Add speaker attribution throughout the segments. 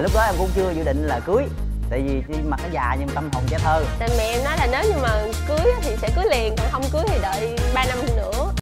Speaker 1: lúc đó em cũng chưa dự định là cưới tại vì chỉ mặt nó già nhưng tâm hồn trẻ thơ.
Speaker 2: Tại mẹ em nói là nếu như mà cưới thì sẽ cưới liền còn không cưới thì đợi 3 năm nữa.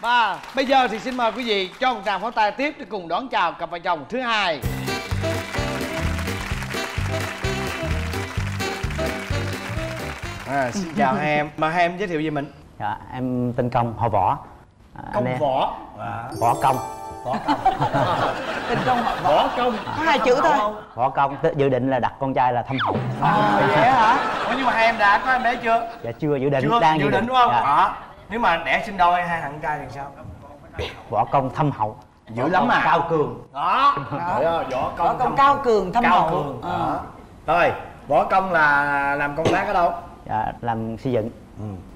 Speaker 3: Và bây giờ thì xin mời quý vị cho một tràng pháo tay tiếp để cùng đón chào cặp vợ chồng thứ hai. À, xin chào hai em. Mà hai em giới thiệu về mình.
Speaker 1: Dạ em tên công họ võ. À,
Speaker 3: công
Speaker 1: anh em-
Speaker 3: võ. À,
Speaker 1: võ công
Speaker 3: võ công.
Speaker 4: Tình công họ
Speaker 3: võ công.
Speaker 4: Có hai chữ thôi.
Speaker 1: Võ công. Dự định là đặt con trai là thâm hậu
Speaker 4: à, vậy hả?
Speaker 3: Ủa, nhưng mà hai em đã có em bé chưa?
Speaker 1: Dạ chưa dự định
Speaker 3: chưa
Speaker 1: đang
Speaker 3: dự định đúng không?
Speaker 1: Dạ.
Speaker 3: đó. Nếu mà đẻ sinh đôi hai thằng trai thì sao?
Speaker 1: Võ công thâm hậu.
Speaker 3: Dữ
Speaker 1: Võ
Speaker 3: lắm
Speaker 1: công
Speaker 3: à.
Speaker 1: Cao cường.
Speaker 3: Đó. Trời ơi, võ công
Speaker 4: có công
Speaker 3: thâm-
Speaker 4: cao cường thâm
Speaker 3: cao
Speaker 4: hậu.
Speaker 3: Cường.
Speaker 4: Ờ.
Speaker 3: đó. Rồi võ công là làm công tác ở đâu?
Speaker 1: Dạ làm xây dựng.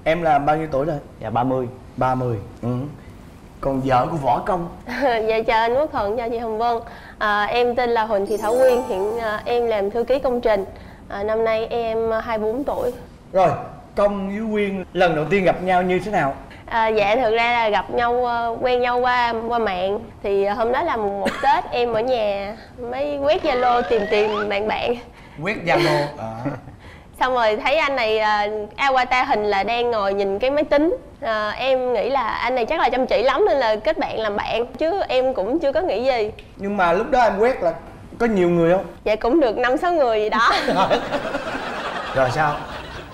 Speaker 3: Em là bao nhiêu tuổi rồi?
Speaker 1: Dạ 30
Speaker 3: 30 ừ. Còn vợ của võ công?
Speaker 2: Dạ chào anh Quốc Thuận chào chị Hồng Vân. À, em tên là Huỳnh Thị Thảo Quyên hiện à, em làm thư ký công trình. À, năm nay em 24 tuổi.
Speaker 3: Rồi công với quyên lần đầu tiên gặp nhau như thế nào?
Speaker 2: À, dạ thực ra là gặp nhau ờ, quen nhau qua qua mạng. Thì hôm đó là mùng một Tết em ở nhà mới quét Zalo tìm tìm bạn bạn
Speaker 3: quét zalo à.
Speaker 2: xong rồi thấy anh này uh, avatar hình là đang ngồi nhìn cái máy tính. À, em nghĩ là anh này chắc là chăm chỉ lắm nên là kết bạn làm bạn chứ em cũng chưa có nghĩ gì.
Speaker 3: Nhưng mà lúc đó em quét là có nhiều người không?
Speaker 2: Dạ cũng được năm sáu người gì đó.
Speaker 3: Rồi. Sao?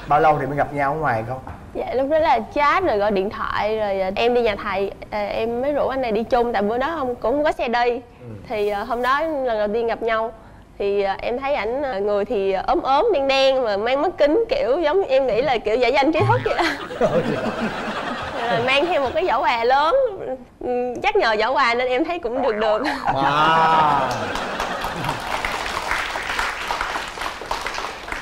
Speaker 3: Bao lâu thì mới gặp nhau ở ngoài không?
Speaker 2: Dạ lúc đó là chat rồi gọi điện thoại rồi à, em đi nhà thầy em mới rủ anh này đi chung tại bữa đó không cũng không có xe đi. Thì à, hôm đó lần đầu tiên gặp nhau thì à, em thấy ảnh à, người thì ốm ốm đen đen mà mang mắt kính kiểu giống em nghĩ là kiểu giả danh trí thức vậy đó. Rồi mang theo một cái giỏ quà lớn chắc nhờ giỏ quà nên em thấy cũng được được.
Speaker 3: Wow.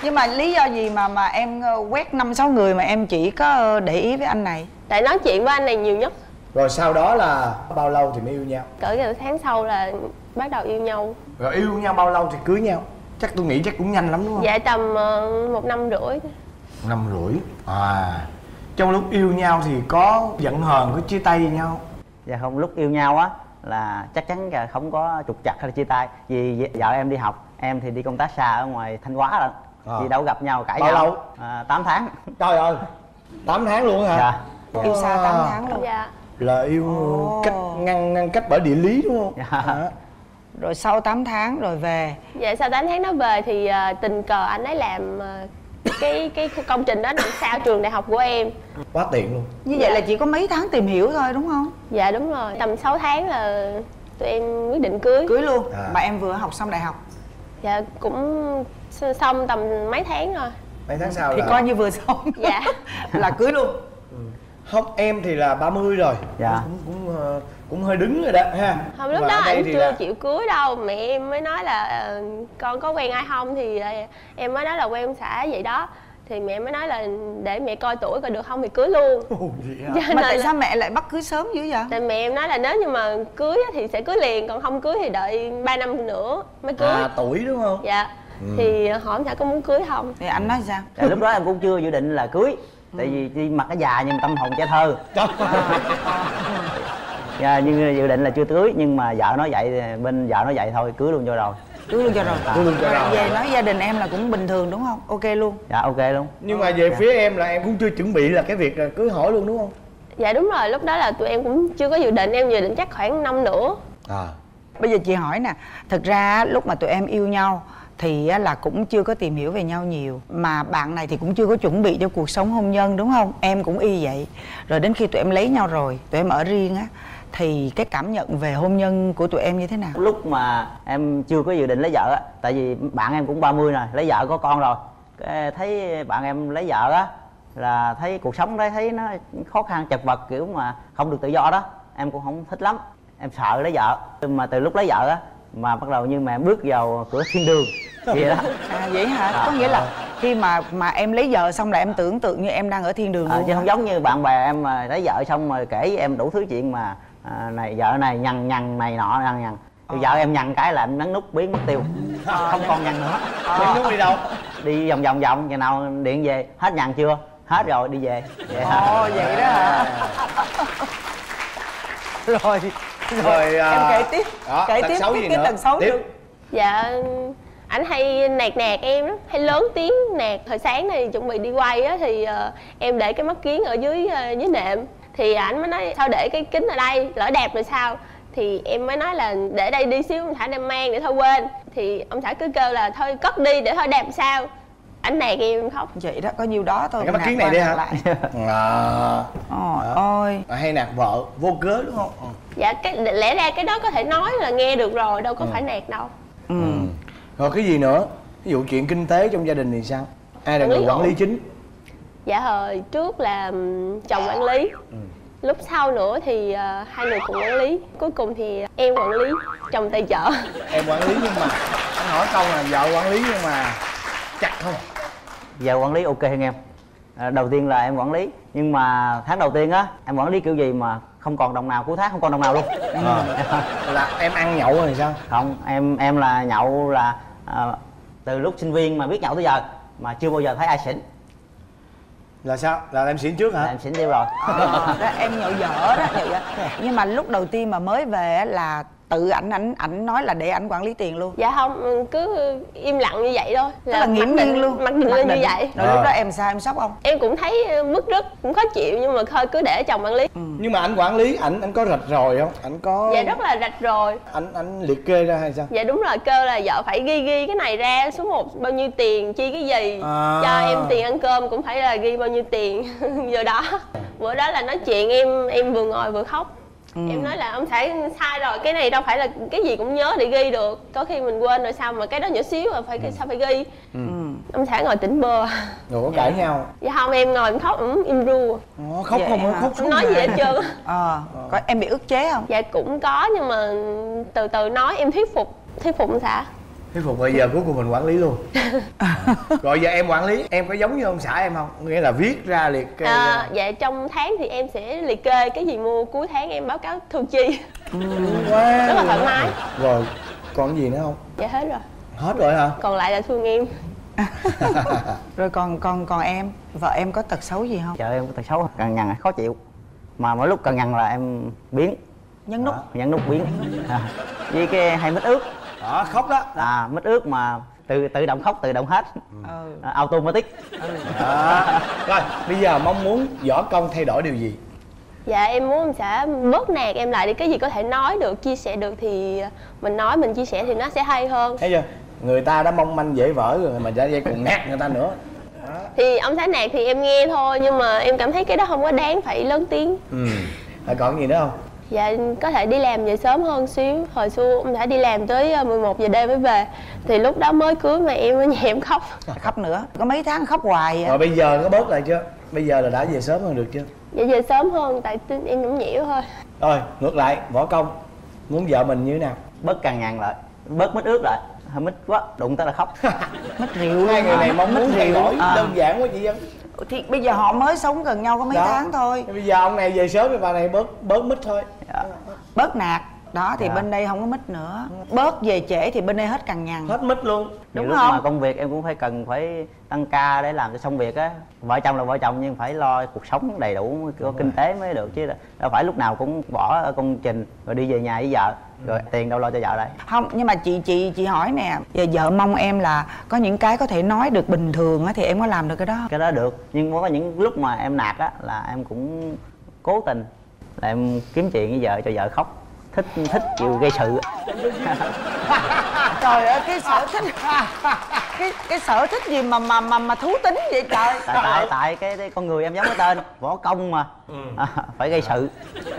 Speaker 4: nhưng mà lý do gì mà mà em ờ, quét năm sáu người mà em chỉ có ờ, để ý với anh này?
Speaker 2: Tại nói chuyện với anh này nhiều nhất.
Speaker 3: Rồi sau đó là bao lâu thì mới yêu nhau?
Speaker 2: Cỡ cái tháng sau là bắt đầu yêu nhau
Speaker 3: rồi yêu nhau bao lâu thì cưới nhau? Chắc tôi nghĩ chắc cũng nhanh lắm đúng không?
Speaker 2: Dạ tầm ờ, một năm rưỡi
Speaker 3: năm rưỡi? À trong lúc yêu nhau thì có giận hờn có chia tay với nhau?
Speaker 1: Dạ không lúc yêu nhau á là chắc chắn là không có trục chặt hay là chia tay. Vì vợ em đi học em thì đi công tác xa ở ngoài thanh hóa rồi
Speaker 3: À.
Speaker 1: vì đâu gặp nhau cãi
Speaker 3: Bao
Speaker 1: nhau.
Speaker 3: lâu?
Speaker 1: à, 8 tháng.
Speaker 3: Trời ơi 8 tháng luôn hả?
Speaker 1: Dạ.
Speaker 4: Yêu xa 8
Speaker 3: À,
Speaker 4: tháng luôn.
Speaker 2: Dạ.
Speaker 3: Là yêu
Speaker 4: Ồ.
Speaker 3: cách ngăn ngăn cách bởi địa lý đúng không?
Speaker 1: Dạ.
Speaker 3: À.
Speaker 4: rồi sau 8 tháng rồi về
Speaker 2: Dạ sau 8 tháng nó về thì à, tình cờ anh ấy làm à, cái cái công trình đó nằm sau trường đại học của em.
Speaker 3: quá tiện luôn
Speaker 4: như vậy là chỉ có mấy tháng tìm hiểu thôi đúng không
Speaker 2: Dạ đúng rồi. Tầm 6 tháng là tụi em quyết định cưới.
Speaker 4: cưới luôn
Speaker 3: À.
Speaker 4: mà em vừa học xong đại học
Speaker 2: Dạ cũng xong tầm mấy tháng rồi.
Speaker 3: mấy tháng sau
Speaker 4: thì
Speaker 3: là
Speaker 4: coi như vừa xong
Speaker 2: Dạ.
Speaker 4: là cưới luôn
Speaker 3: không em thì là 30 rồi
Speaker 1: Dạ.
Speaker 3: cũng cũng ờ, cũng hơi đứng rồi đó ha
Speaker 2: Không? Lúc
Speaker 3: Và
Speaker 2: đó anh chưa
Speaker 3: là-
Speaker 2: chịu cưới đâu. Mẹ em mới nói là ờ, con có quen ai không? Thì ờ, em mới nói là quen ông xã vậy đó. Thì mẹ mới nói là để mẹ coi tuổi coi được không thì cưới luôn.
Speaker 3: Ồ, vậy hả?
Speaker 4: Mà tại
Speaker 2: là-
Speaker 4: sao mẹ lại bắt cưới sớm dữ vậy?
Speaker 2: Tại mẹ em nói là nếu như mà cưới á thì sẽ cưới liền Còn không cưới thì đợi 3 năm nữa mới cưới.
Speaker 3: À tuổi đúng không?
Speaker 2: Dạ. Thì hỏi ông xã có muốn cưới không.
Speaker 4: Thì anh nói sao?
Speaker 1: Dạ, lúc đó em cũng chưa dự định là cưới tại vì chỉ mặt nó già nhưng tâm hồn trẻ thơ. dạ, nhưng dự định là chưa cưới nhưng mà vợ nói vậy bên vợ nói vậy thôi cưới luôn cho rồi.
Speaker 4: Cưới luôn cho rồi.
Speaker 3: Cưới luôn cho
Speaker 4: Rồi về nói gia đình em là cũng bình thường đúng không? Ok luôn.
Speaker 1: Dạ ok luôn.
Speaker 3: Nhưng mà về phía em là em cũng chưa chuẩn bị là cái việc là cưới hỏi luôn đúng không?
Speaker 2: Dạ đúng rồi. Lúc đó là tụi em cũng chưa có dự định. Em dự định chắc khoảng năm nữa.
Speaker 3: À.
Speaker 4: Bây giờ chị hỏi nè thực ra lúc mà tụi em yêu nhau thì á, là cũng chưa có tìm hiểu về nhau nhiều. Mà bạn này thì cũng chưa có chuẩn bị cho cuộc sống hôn nhân đúng không? Em cũng y vậy. Rồi đến khi tụi em lấy nhau rồi tụi em ở riêng á thì cái cảm nhận về hôn nhân của tụi em như thế nào?
Speaker 1: Lúc mà em chưa có dự định lấy vợ á tại vì bạn em cũng 30 rồi lấy vợ có con rồi. Cái thấy bạn em lấy vợ á là thấy cuộc sống đấy thấy nó khó khăn chật vật kiểu mà không được tự do đó em cũng không thích lắm. Em sợ lấy vợ. Mà từ lúc lấy vợ á mà bắt đầu như mà em bước vào cửa thiên đường vậy đó.
Speaker 4: À vậy hả?
Speaker 1: À,
Speaker 4: có nghĩa là khi mà mà em lấy vợ xong là em tưởng tượng như em đang ở thiên đường
Speaker 1: à,
Speaker 4: luôn
Speaker 1: chứ không giống như bạn bè em mà lấy vợ xong rồi kể với em đủ thứ chuyện mà à, này vợ này nhằn nhằn này nọ nhằn nhằn. Thì vợ em nhằn cái là em nhấn nút biến mất tiêu. Không còn nhằn nữa.
Speaker 3: Em muốn đi đâu?
Speaker 1: Đi vòng vòng vòng ngày nào điện về. Hết nhằn chưa? Hết rồi đi về. Vậy hả
Speaker 4: ồ vậy đó hả? Rồi
Speaker 3: rồi à,
Speaker 4: em kể tiếp.
Speaker 3: đó,
Speaker 4: kể tiếp
Speaker 3: xấu
Speaker 4: tiếp
Speaker 3: gì
Speaker 4: cái
Speaker 3: nữa?
Speaker 4: tật xấu
Speaker 3: tiếp.
Speaker 4: được.
Speaker 2: Dạ ảnh hay nạt nạt em lắm hay lớn tiếng nạt. Hồi sáng này chuẩn bị đi quay á thì ờ, em để cái mắt kiếng ở dưới ờ, dưới nệm thì ảnh mới nói sao để cái kính ở đây? Lỡ đẹp rồi sao? Thì em mới nói là để đây đi xíu ông thả đem mang để thôi quên. Thì ông xã cứ kêu là thôi cất đi để thôi đẹp sao? Ảnh nạt em khóc.
Speaker 4: Vậy đó có nhiêu đó thôi
Speaker 3: cái mắt kiến này đi hả?
Speaker 4: lại.
Speaker 3: à,
Speaker 4: Ôi ôi
Speaker 3: hay nạt vợ vô cớ đúng không? Ừ.
Speaker 2: dạ cái lẽ ra cái đó có thể nói là nghe được rồi đâu có phải nạt đâu.
Speaker 4: Ừ.
Speaker 3: rồi cái gì nữa? Ví dụ chuyện kinh tế trong gia đình thì sao? Ai là người quản lý chính
Speaker 2: dạ hồi trước là chồng quản lý. Lúc sau nữa thì ờ, hai người cùng quản lý. Cuối cùng thì em quản lý chồng tài trợ.
Speaker 3: Em quản lý nhưng mà anh hỏi câu là vợ quản lý nhưng mà chặt không.
Speaker 1: Giờ quản lý ok hơn em. À, đầu tiên là em quản lý nhưng mà tháng đầu tiên á em quản lý kiểu gì mà không còn đồng nào cuối tháng không còn đồng nào luôn.
Speaker 3: Ờ. là em ăn nhậu rồi sao?
Speaker 1: Không em em là nhậu là à, từ lúc sinh viên mà biết nhậu tới giờ mà chưa bao giờ thấy ai xỉn
Speaker 3: là sao? Là em xỉn trước
Speaker 1: là
Speaker 3: hả
Speaker 1: em xỉn tiêu rồi.
Speaker 4: Ờ, đó, em nhậu dở đó nhậu dở. Nhưng mà lúc đầu tiên mà mới về á là tự ảnh ảnh ảnh nói là để ảnh quản lý tiền luôn.
Speaker 2: Dạ không ừ, cứ im lặng như vậy thôi.
Speaker 4: Tức là nghiễm
Speaker 2: mặc định-
Speaker 4: nhiên luôn.
Speaker 2: mặc định lên như vậy.
Speaker 4: Rồi lúc đó em sao em sốc không?
Speaker 2: Em cũng thấy bức rứt cũng khó chịu nhưng mà thôi cứ để chồng quản lý.
Speaker 3: Nhưng mà anh quản lý ảnh anh có rạch rồi không? Ảnh có
Speaker 2: dạ rất là rạch rồi
Speaker 3: anh anh liệt kê ra hay sao?
Speaker 2: Dạ đúng rồi kêu là vợ phải ghi ghi cái này ra số 1 bao nhiêu tiền chi cái gì.
Speaker 3: À.
Speaker 2: cho em tiền ăn cơm cũng phải là ghi bao nhiêu tiền giờ đó. Bữa đó là nói chuyện em em vừa ngồi vừa khóc em nói là ông xã sai rồi cái này đâu phải là cái gì cũng nhớ để ghi được. Có khi mình quên rồi sao mà cái đó nhỏ xíu mà phải sao phải ghi? Ông xã ngồi tỉnh bơ.
Speaker 3: Rồi có cãi nhau?
Speaker 2: Dạ không em ngồi em khóc ừ, im ru.
Speaker 3: Ồ, khóc
Speaker 4: Vậy
Speaker 3: không
Speaker 4: hả?
Speaker 3: khóc
Speaker 2: không nói gì hết trơn
Speaker 4: ờ có em bị ức chế không?
Speaker 2: Dạ cũng có nhưng mà từ từ nói em thuyết phục thuyết phục ông xã
Speaker 3: thuyết phục bây giờ cuối cùng mình quản lý luôn. Rồi giờ em quản lý em có giống như ông xã em không? Nghĩa là viết ra liệt kê
Speaker 2: À, dạ trong tháng thì em sẽ liệt kê cái gì mua cuối tháng em báo cáo thu chi.
Speaker 3: Quá
Speaker 2: rất là thoải mái.
Speaker 3: Rồi còn gì nữa không?
Speaker 2: Dạ hết rồi.
Speaker 3: Hết rồi hả?
Speaker 2: Còn lại là thương em.
Speaker 4: Rồi còn còn còn em vợ em có tật xấu gì không?
Speaker 1: Vợ em có tật xấu cằn nhằn khó chịu. Mà mỗi lúc cằn nhằn là em biến.
Speaker 4: Nhấn nút.
Speaker 1: Nhấn nút biến. À, với cái hay mít ướt
Speaker 3: đó khóc đó.
Speaker 1: À mít ướt mà tự tự động khóc tự động hết.
Speaker 4: Ừ.
Speaker 1: à, automatic.
Speaker 3: Đó. Rồi bây giờ mong muốn võ công thay đổi điều gì?
Speaker 2: Dạ em muốn ông xã bớt nạt em lại đi. Cái gì có thể nói được chia sẻ được thì mình nói mình chia sẻ thì nó sẽ hay hơn.
Speaker 3: Thấy chưa? Người ta đã mong manh dễ vỡ rồi mà đã vậy còn nạt người ta nữa.
Speaker 2: Thì ông xã nạt thì em nghe thôi nhưng mà em cảm thấy cái đó không có đáng phải lớn tiếng.
Speaker 3: Ừ. Còn gì nữa không
Speaker 2: dạ có thể đi làm về sớm hơn xíu. Hồi xưa ông xã đi làm tới ờ, 11 giờ đêm mới về. Thì lúc đó mới cưới mà em ở nhà em khóc.
Speaker 4: Khóc nữa. Có mấy tháng khóc hoài
Speaker 3: rồi bây giờ có bớt lại chưa? Bây giờ là đã về sớm hơn được chưa?
Speaker 2: Dạ về sớm hơn tại tin em nhũng nhẽo thôi.
Speaker 3: Rồi ngược lại võ công. Muốn vợ mình như thế nào?
Speaker 1: Bớt cằn nhằn lại. Bớt mít ướt lại. Hơi mít quá đụng tới là khóc.
Speaker 4: Mất rượu
Speaker 3: hai người này
Speaker 4: hả?
Speaker 3: mong muốn thay đổi
Speaker 4: À.
Speaker 3: đơn giản quá chị dân
Speaker 4: thì bây giờ họ mới sống gần nhau có mấy
Speaker 3: Đó.
Speaker 4: tháng thôi.
Speaker 3: Bây giờ ông này về sớm thì bà này bớt bớt mít thôi.
Speaker 1: dạ.
Speaker 4: Bớt nạt. Đó thì
Speaker 1: Dạ.
Speaker 4: bên đây không có mít nữa. Bớt về trễ thì bên đây hết cằn nhằn.
Speaker 3: Hết mít luôn.
Speaker 1: Nhiều
Speaker 4: Đúng
Speaker 1: lúc
Speaker 4: không?
Speaker 1: mà công việc em cũng phải cần phải tăng ca để làm cho xong việc á. Vợ chồng là vợ chồng nhưng phải lo cuộc sống đầy đủ có kinh tế mới được chứ đâu phải lúc nào cũng bỏ công trình rồi đi về nhà với vợ. Rồi tiền đâu lo cho vợ đây
Speaker 4: không nhưng mà chị chị chị hỏi nè giờ vợ mong em là có những cái có thể nói được bình thường á thì em có làm được cái đó không?
Speaker 1: cái đó được nhưng có những lúc mà em nạt á là em cũng cố tình là em kiếm chuyện với vợ cho vợ khóc. Thích thích chịu gây sự.
Speaker 4: Trời ơi cái sở thích cái cái sở thích gì mà mà mà mà thú tính vậy trời?
Speaker 1: Tại tại tại cái, cái con người em giống cái tên võ công mà. À, phải gây sự.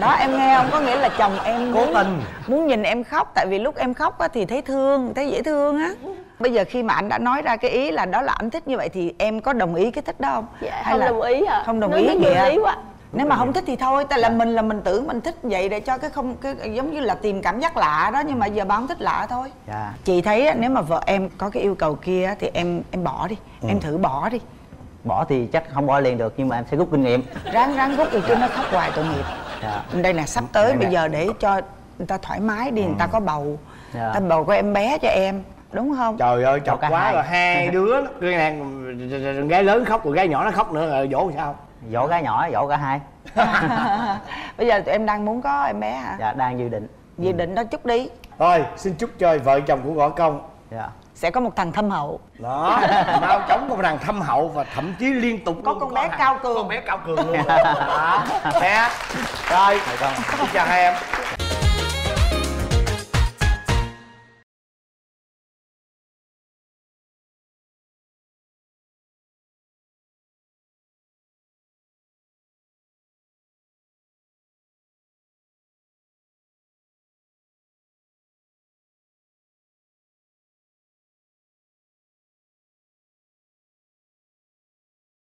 Speaker 4: Đó em nghe không? Có nghĩa là chồng em
Speaker 3: Cố
Speaker 4: muốn,
Speaker 3: tình.
Speaker 4: muốn nhìn em khóc tại vì lúc em khóc á thì thấy thương thấy dễ thương á. Bây giờ khi mà anh đã nói ra cái ý là đó là anh thích như vậy thì em có đồng ý cái thích đó không?
Speaker 2: Dạ không đồng ý à
Speaker 4: không đồng
Speaker 2: nó
Speaker 4: ý à?
Speaker 2: lý quá
Speaker 4: nếu mà không thích thì thôi tại là mình là mình tưởng mình thích vậy để cho cái không cái giống như là tìm cảm giác lạ đó nhưng mà giờ bà không thích lạ thôi.
Speaker 1: Dạ.
Speaker 4: Chị thấy á, nếu mà vợ em có cái yêu cầu kia á, thì em em bỏ đi em thử bỏ đi.
Speaker 1: Bỏ thì chắc không bỏ liền được nhưng mà em sẽ rút kinh nghiệm.
Speaker 4: Ráng ráng rút đi chứ nó khóc hoài tội nghiệp.
Speaker 1: Dạ.
Speaker 4: Đây là sắp tới
Speaker 1: Dạ,
Speaker 4: bây
Speaker 1: dạ.
Speaker 4: giờ để cho người ta thoải mái đi người ta có bầu.
Speaker 1: Dạ.
Speaker 4: người ta bầu có em bé cho em đúng không?
Speaker 3: Trời ơi chọc quá
Speaker 1: hai.
Speaker 3: rồi hai đứa cái này gái lớn khóc rồi gái nhỏ nó khóc nữa rồi dỗ sao
Speaker 1: dỗ gái nhỏ dỗ cả hai.
Speaker 4: Bây giờ tụi em đang muốn có em bé hả?
Speaker 1: Dạ đang dự định.
Speaker 4: Dự định đó chút đi.
Speaker 3: Thôi xin chúc cho vợ chồng của gõ công.
Speaker 1: Dạ.
Speaker 4: Sẽ có một thằng thâm hậu.
Speaker 3: Đó mau chóng có một thằng thâm hậu và thậm chí liên tục
Speaker 4: Có con bé
Speaker 3: hàng-
Speaker 4: cao cường.
Speaker 3: con bé cao cường luôn. Đó nè rồi.
Speaker 1: Mời con.
Speaker 3: xin chào hai em